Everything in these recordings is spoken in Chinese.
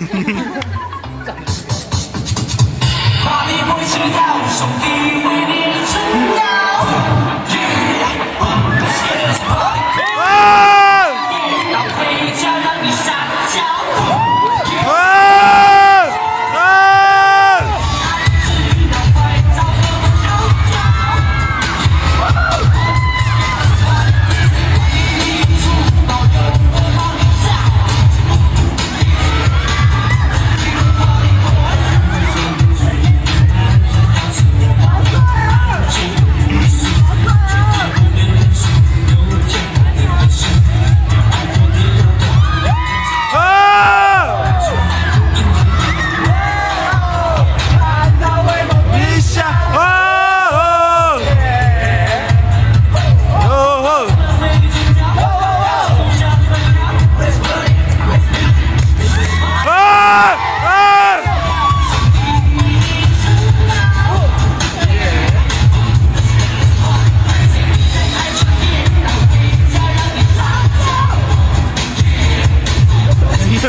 文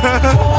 哈 哈